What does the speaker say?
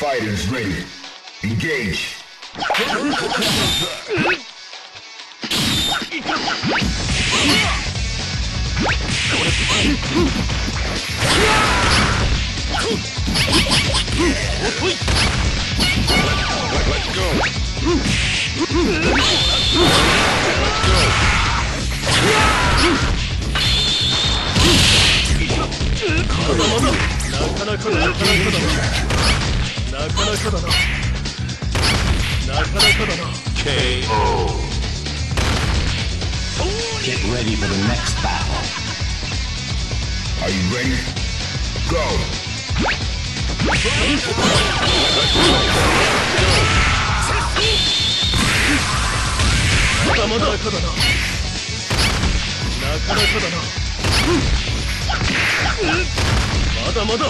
Fighters ready. Engage. Let's go.なかなかだなかなかだななかなかだななかなかだ KO. Get ready for the next battle. Are you ready? Go. まだまだかだななかなかだなまだまだ